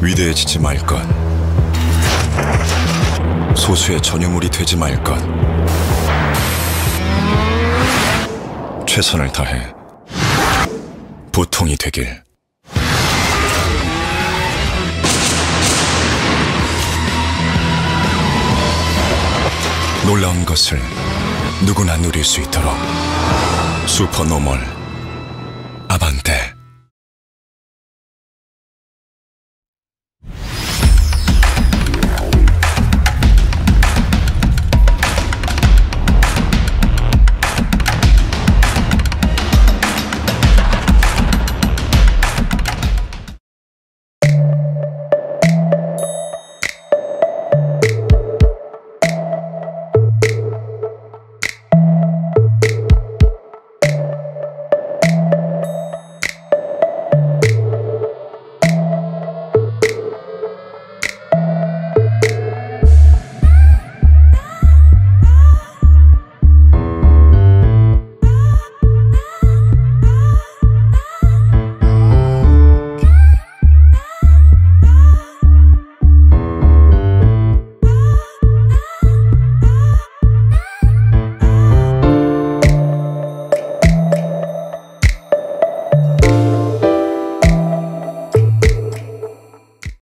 위대해지지 말 것. 소수의 전유물이 되지 말 것. 최선을 다해 보통이 되길. 놀라운 것을 누구나 누릴 수 있도록 슈퍼노멀